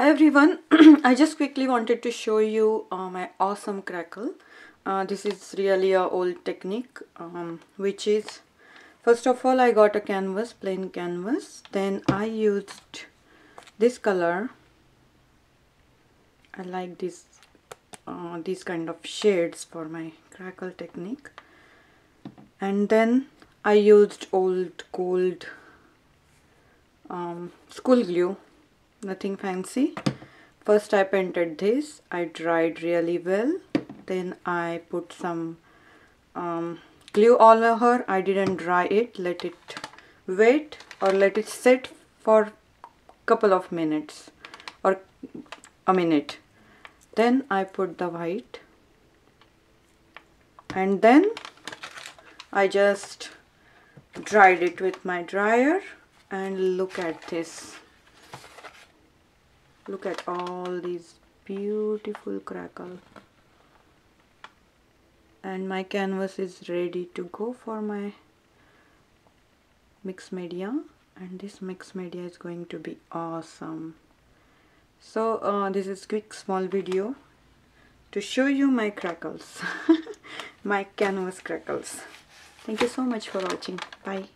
Hi everyone, I just quickly wanted to show you uh, my awesome crackle. Uh, this is really a old technique um, which is first of all I got a canvas, plain canvas. Then I used this color. I like this uh, these kind of shades for my crackle technique. And then I used old gold um, school glue nothing fancy. First I painted this. I dried really well. Then I put some um, glue all over. I didn't dry it. Let it wait or let it sit for couple of minutes or a minute. Then I put the white. And then I just dried it with my dryer and look at this look at all these beautiful crackle. And my canvas is ready to go for my mixed media. And this mixed media is going to be awesome. So uh, this is quick small video to show you my crackles. My canvas crackles. Thank you so much for watching. Bye